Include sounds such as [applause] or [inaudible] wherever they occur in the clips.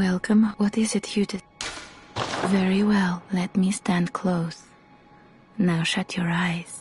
Welcome. What is it you did? Very well. Let me stand close. Now shut your eyes.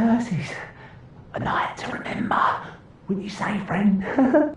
Verses. A night to remember. Wouldn't you say, friend? [laughs]